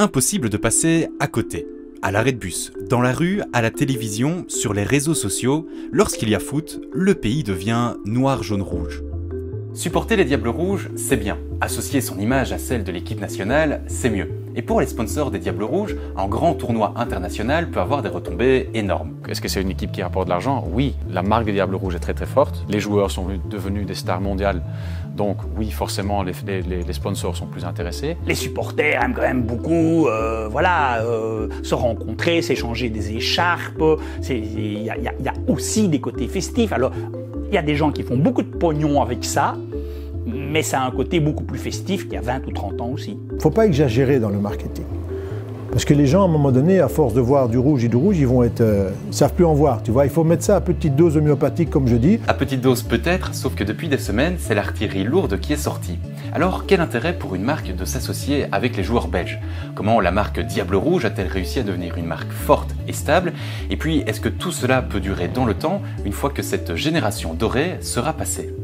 Impossible de passer à côté. À l'arrêt de bus, dans la rue, à la télévision, sur les réseaux sociaux, lorsqu'il y a foot, le pays devient noir, jaune, rouge. Supporter les Diables Rouges, c'est bien. Associer son image à celle de l'équipe nationale, c'est mieux. Et pour les sponsors des Diables Rouges, un grand tournoi international peut avoir des retombées énormes. Est-ce que c'est une équipe qui rapporte de l'argent? Oui, la marque des Diables Rouges est très très forte. Les joueurs sont devenus des stars mondiales. Donc oui, forcément, les, sponsors sont plus intéressés. Les supporters aiment quand même beaucoup, euh, voilà, euh, se rencontrer, s'échanger des écharpes. Il y, a aussi des côtés festifs. Alors, il y a des gens qui font beaucoup de pognon avec ça, mais ça a un côté beaucoup plus festif qu'il y a 20 ou 30 ans aussi. Il ne faut pas exagérer dans le marketing. Parce que les gens, à un moment donné, à force de voir du rouge et du rouge, ils vont être, euh, savent plus en voir. Tu vois, il faut mettre ça à petite dose homéopathique, comme je dis. À petite dose peut-être, sauf que depuis des semaines, c'est l'artillerie lourde qui est sortie. Alors, quel intérêt pour une marque de s'associer avec les joueurs belges? Comment la marque Diable Rouge a-t-elle réussi à devenir une marque forte et stable? Et puis, est-ce que tout cela peut durer dans le temps une fois que cette génération dorée sera passée?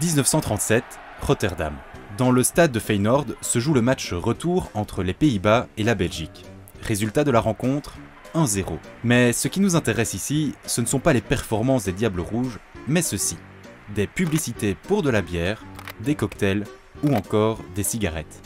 1937, Rotterdam. Dans le stade de Feyenoord se joue le match retour entre les Pays-Bas et la Belgique. Résultat de la rencontre 1-0. Mais ce qui nous intéresse ici, ce ne sont pas les performances des Diables Rouges, mais ceci. Des publicités pour de la bière, des cocktails ou encore des cigarettes.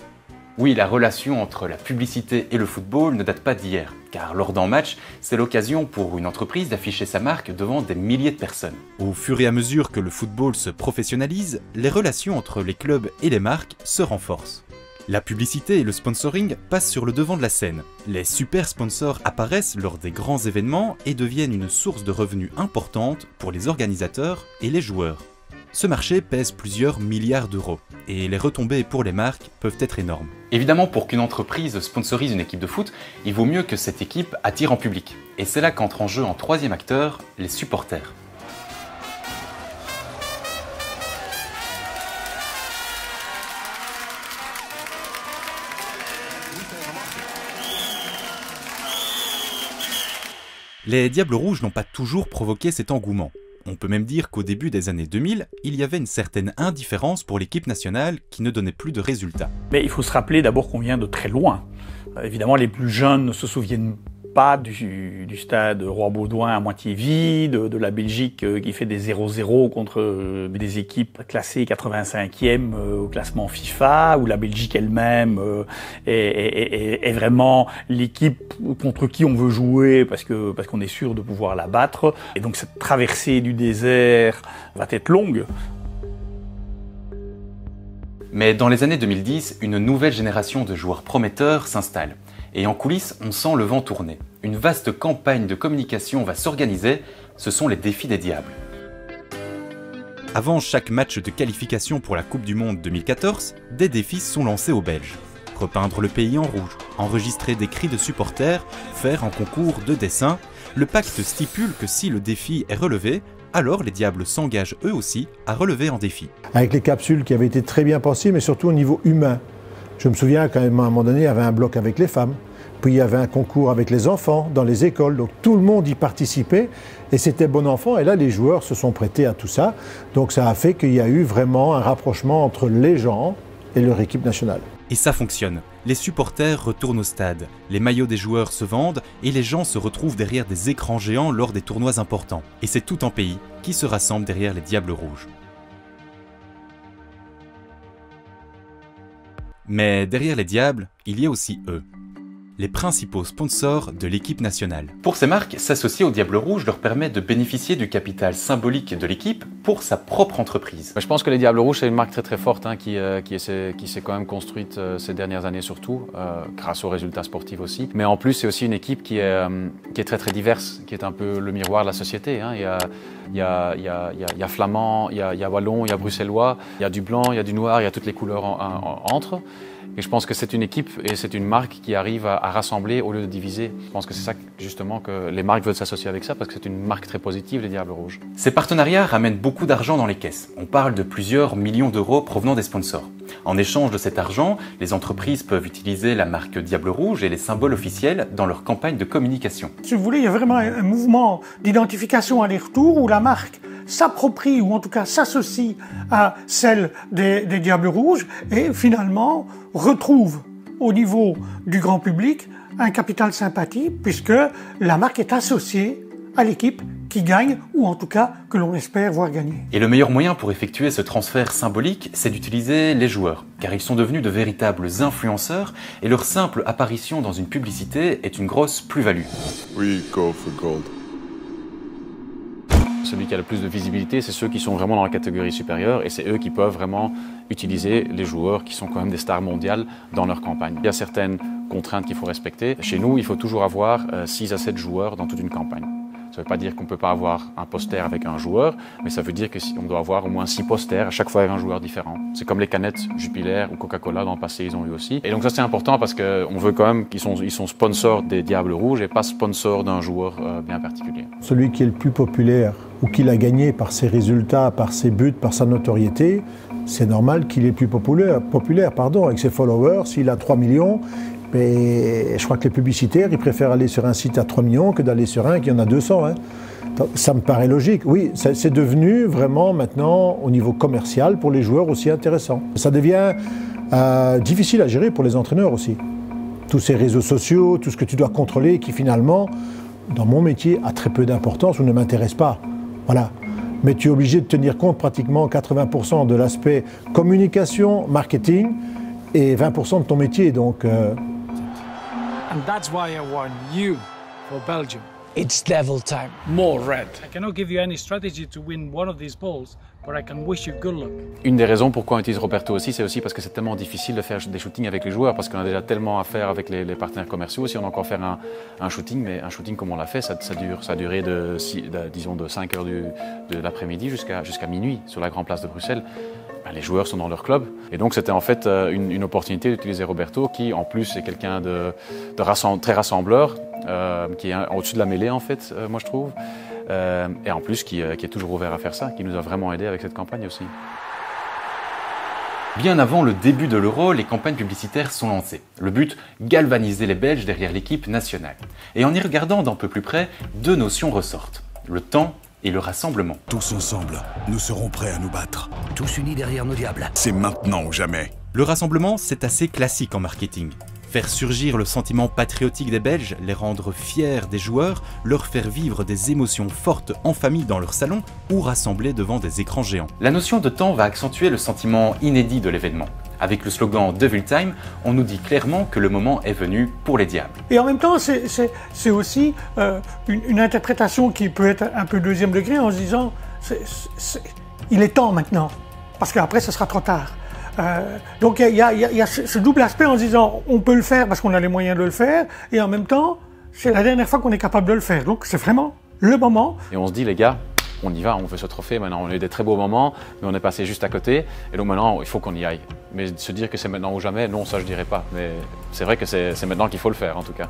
Oui, la relation entre la publicité et le football ne date pas d'hier, car lors d'un match, c'est l'occasion pour une entreprise d'afficher sa marque devant des milliers de personnes. Au fur et à mesure que le football se professionnalise, les relations entre les clubs et les marques se renforcent. La publicité et le sponsoring passent sur le devant de la scène. Les super sponsors apparaissent lors des grands événements et deviennent une source de revenus importante pour les organisateurs et les joueurs. Ce marché pèse plusieurs milliards d'euros, et les retombées pour les marques peuvent être énormes. Évidemment, pour qu'une entreprise sponsorise une équipe de foot, il vaut mieux que cette équipe attire en public. Et c'est là qu'entre en jeu en troisième acteur, les supporters. Les Diables Rouges n'ont pas toujours provoqué cet engouement. On peut même dire qu'au début des années 2000, il y avait une certaine indifférence pour l'équipe nationale qui ne donnait plus de résultats. Mais il faut se rappeler d'abord qu'on vient de très loin. Euh, évidemment, les plus jeunes ne se souviennent du, stade Roi-Baudouin à moitié vide, de, la Belgique euh, qui fait des 0-0 contre euh, des équipes classées 85e euh, au classement FIFA, où la Belgique elle-même est, vraiment l'équipe contre qui on veut jouer parce que parce qu'on est sûr de pouvoir la battre. Et donc cette traversée du désert va être longue. Mais dans les années 2010, une nouvelle génération de joueurs prometteurs s'installe. Et en coulisses, on sent le vent tourner. Une vaste campagne de communication va s'organiser, ce sont les défis des diables. Avant chaque match de qualification pour la Coupe du Monde 2014, des défis sont lancés aux Belges. Repeindre le pays en rouge, enregistrer des cris de supporters, faire un concours de dessin, le pacte stipule que si le défi est relevé, alors les diables s'engagent eux aussi à relever un défi. Avec les capsules qui avaient été très bien pensées, mais surtout au niveau humain. Je me souviens quand même à un moment donné, il y avait un bloc avec les femmes, puis il y avait un concours avec les enfants dans les écoles, donc tout le monde y participait et c'était bon enfant. Et là, les joueurs se sont prêtés à tout ça, donc ça a fait qu'il y a eu vraiment un rapprochement entre les gens et leur équipe nationale. Et ça fonctionne. Les supporters retournent au stade, les maillots des joueurs se vendent et les gens se retrouvent derrière des écrans géants lors des tournois importants. Et c'est tout un pays qui se rassemble derrière les Diables Rouges. Mais derrière les diables, il y a aussi eux, les principaux sponsors de l'équipe nationale. Pour ces marques, s'associer au Diable Rouge leur permet de bénéficier du capital symbolique de l'équipe sa propre entreprise. Je pense que les Diables Rouges, c'est une marque très très forte hein, qui, euh, qui, s'est quand même construite euh, ces dernières années surtout, euh, grâce aux résultats sportifs aussi. Mais en plus, c'est aussi une équipe qui est, qui est très très diverse, qui est un peu le miroir de la société. Hein. Il, y a, il, y a, il, y a, il, y a, flamand, il y a, il y a wallon, il y a bruxellois, il y a du blanc, il y a du noir, il y a toutes les couleurs entre. Et je pense que c'est une équipe et c'est une marque qui arrive à, rassembler au lieu de diviser. Je pense que c'est ça justement que les marques veulent s'associer avec ça parce que c'est une marque très positive, les Diables Rouges. Ces partenariats ramènent beaucoup d'argent dans les caisses. On parle de plusieurs millions d'euros provenant des sponsors. En échange de cet argent, les entreprises peuvent utiliser la marque Diable Rouge et les symboles officiels dans leur campagne de communication. Si vous voulez, il y a vraiment un mouvement d'identification aller-retour où la marque s'approprie ou en tout cas s'associe à celle des, des Diables Rouges et finalement retrouve au niveau du grand public un capital sympathie puisque la marque est associée à l'équipe qui gagne, ou en tout cas que l'on espère voir gagner. Et le meilleur moyen pour effectuer ce transfert symbolique, c'est d'utiliser les joueurs, car ils sont devenus de véritables influenceurs, et leur simple apparition dans une publicité est une grosse plus-value. We go for gold. Celui qui a le plus de visibilité, c'est ceux qui sont vraiment dans la catégorie supérieure et c'est eux qui peuvent vraiment utiliser les joueurs qui sont quand même des stars mondiales dans leur campagne. Il y a certaines contraintes qu'il faut respecter. Chez nous, il faut toujours avoir 6 à 7 joueurs dans toute une campagne. Ça ne veut pas dire qu'on ne peut pas avoir un poster avec un joueur, mais ça veut dire qu'on doit avoir au moins six posters, à chaque fois avec un joueur différent. C'est comme les canettes Jupiler ou Coca-Cola dans le passé, ils ont eu aussi. Et donc ça c'est important parce qu'on veut quand même qu'ils sont, sont sponsors des Diables Rouges et pas sponsors d'un joueur euh, bien particulier. Celui qui est le plus populaire ou qui l'a gagné par ses résultats, par ses buts, par sa notoriété, c'est normal qu'il est plus populaire, populaire pardon, avec ses followers. S'il a 3 millions, mais je crois que les publicitaires, ils préfèrent aller sur un site à 3 millions que d'aller sur un qui en a 200. Hein. Ça me paraît logique. Oui, c'est devenu vraiment maintenant, au niveau commercial, pour les joueurs aussi intéressant. Ça devient euh, difficile à gérer pour les entraîneurs aussi. Tous ces réseaux sociaux, tout ce que tu dois contrôler, qui finalement, dans mon métier, a très peu d'importance ou ne m'intéresse pas. Voilà. Mais tu es obligé de tenir compte pratiquement 80% de l'aspect communication, marketing et 20% de ton métier. Donc, euh, And that's why I want you for Belgium. It's devil time. More red. I cannot give you any strategy to win one of these balls, Une des raisons pourquoi on utilise Roberto aussi, c'est aussi parce que c'est tellement difficile de faire des shootings avec les joueurs, parce qu'on a déjà tellement à faire avec les, partenaires commerciaux. Si on a encore faire un, shooting, mais un shooting comme on l'a fait, ça, dure, ça a duré de, disons de 5 heures de l'après-midi jusqu'à minuit sur la grande place de Bruxelles. Ben, les joueurs sont dans leur club. Et donc c'était en fait euh, une, opportunité d'utiliser Roberto, qui en plus est quelqu'un de, très rassembleur, euh, qui est au-dessus de la mêlée en fait, euh, moi je trouve. Euh, et en plus qui, qui, est toujours ouvert à faire ça, qui nous a vraiment aidé avec cette campagne aussi. Bien avant le début de l'Euro, les campagnes publicitaires sont lancées. Le but, galvaniser les Belges derrière l'équipe nationale. Et en y regardant d'un peu plus près, deux notions ressortent. Le temps et le rassemblement. Tous ensemble, nous serons prêts à nous battre. Tous unis derrière nos diables. C'est maintenant ou jamais. Le rassemblement, c'est assez classique en marketing. Faire surgir le sentiment patriotique des Belges, les rendre fiers des joueurs, leur faire vivre des émotions fortes en famille dans leur salon ou rassembler devant des écrans géants. La notion de temps va accentuer le sentiment inédit de l'événement. Avec le slogan Devil Time, on nous dit clairement que le moment est venu pour les diables. Et en même temps, c'est aussi euh, une, une, interprétation qui peut être un peu deuxième degré en se disant c est, c est, il est temps maintenant, parce qu'après ce sera trop tard. Euh, donc il y, y, y, a ce double aspect en disant on peut le faire parce qu'on a les moyens de le faire, et en même temps, c'est la dernière fois qu'on est capable de le faire. Donc c'est vraiment le moment. Et on se dit, les gars, on y va, on veut ce trophée. Maintenant, on a eu des très beaux moments, mais on est passé juste à côté. Et donc maintenant, il faut qu'on y aille. Mais se dire que c'est maintenant ou jamais, non, ça je dirais pas. Mais c'est vrai que c'est maintenant qu'il faut le faire, en tout cas.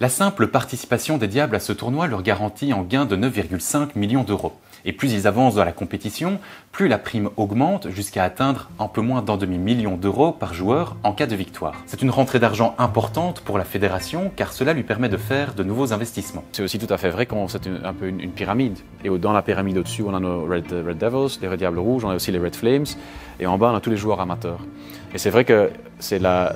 La simple participation des Diables à ce tournoi leur garantit un gain de 9,5 millions d'euros. Et plus ils avancent dans la compétition, plus la prime augmente jusqu'à atteindre un peu moins d'un demi-million d'euros par joueur en cas de victoire. C'est une rentrée d'argent importante pour la fédération car cela lui permet de faire de nouveaux investissements. C'est aussi tout à fait vrai qu'on c'est un peu une, pyramide. Et dans la pyramide au-dessus, on a nos Red, Red Devils, les Red Diables Rouges, on a aussi les Red Flames. Et en bas, on a tous les joueurs amateurs. Et c'est vrai que c'est la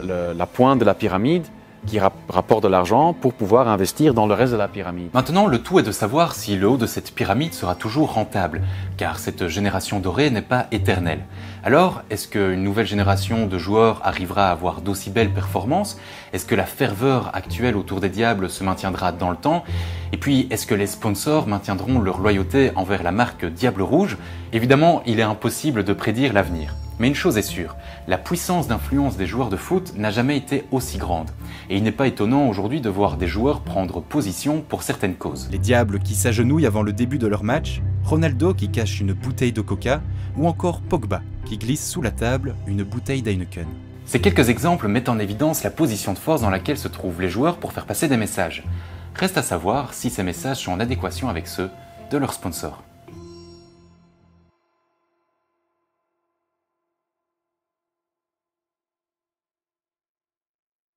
pointe de la pyramide qui rapporte de l'argent pour pouvoir investir dans le reste de la pyramide. Maintenant, le tout est de savoir si le haut de cette pyramide sera toujours rentable, car cette génération dorée n'est pas éternelle. Alors, est-ce qu'une nouvelle génération de joueurs arrivera à avoir d'aussi belles performances? Est-ce que la ferveur actuelle autour des Diables se maintiendra dans le temps? Et puis, est-ce que les sponsors maintiendront leur loyauté envers la marque Diable Rouge? Évidemment, il est impossible de prédire l'avenir. Mais une chose est sûre, la puissance d'influence des joueurs de foot n'a jamais été aussi grande. Et il n'est pas étonnant aujourd'hui de voir des joueurs prendre position pour certaines causes. Les Diables qui s'agenouillent avant le début de leur match, Ronaldo qui cache une bouteille de coca, ou encore Pogba qui glisse sous la table une bouteille d'Heineken. Ces quelques exemples mettent en évidence la position de force dans laquelle se trouvent les joueurs pour faire passer des messages. Reste à savoir si ces messages sont en adéquation avec ceux de leurs sponsors.